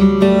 thank mm -hmm. you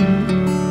Música